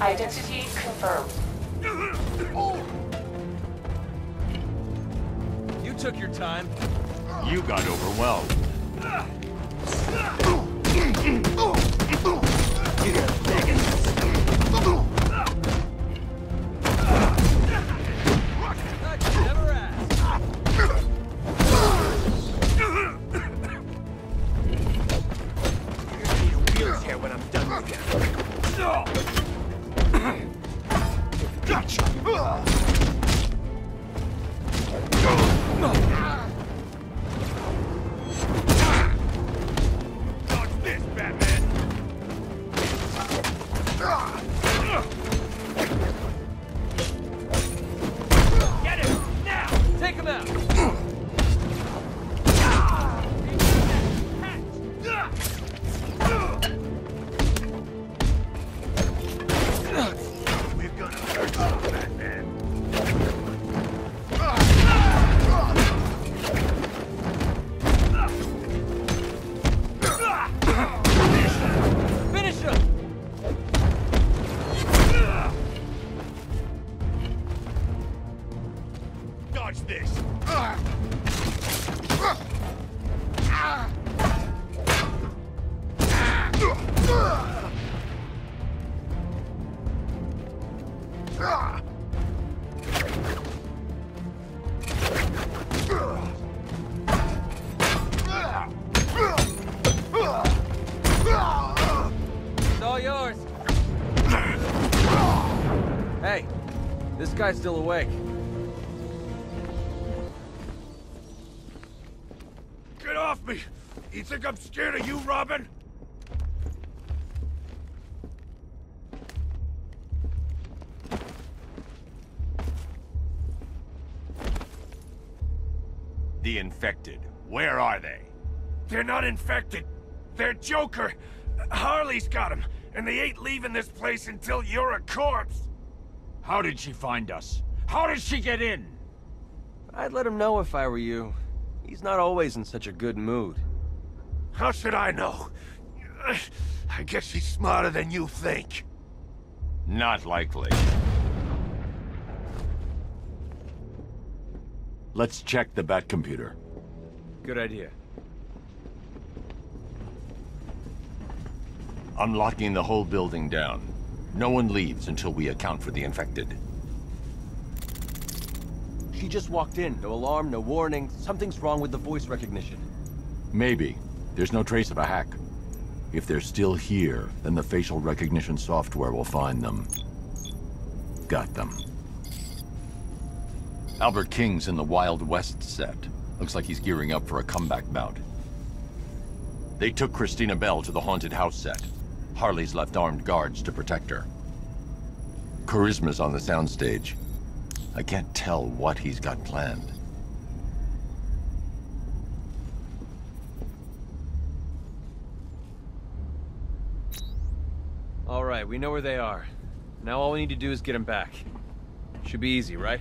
Identity confirmed. You took your time. You got overwhelmed. Never asked. wheelchair when I'm done with you. Dodge this! Hey, this guy's still awake. Me! You think I'm scared of you, Robin? The infected. Where are they? They're not infected. They're Joker. Harley's got him, and they ain't leaving this place until you're a corpse. How did she find us? How did she get in? I'd let him know if I were you. He's not always in such a good mood. How should I know? I guess he's smarter than you think. Not likely. Let's check the Bat computer. Good idea. I'm locking the whole building down. No one leaves until we account for the infected. She just walked in. No alarm, no warning. Something's wrong with the voice recognition. Maybe. There's no trace of a hack. If they're still here, then the facial recognition software will find them. Got them. Albert King's in the Wild West set. Looks like he's gearing up for a comeback bout. They took Christina Bell to the haunted house set. Harley's left armed guards to protect her. Charisma's on the soundstage. I can't tell what he's got planned. All right, we know where they are. Now all we need to do is get them back. Should be easy, right?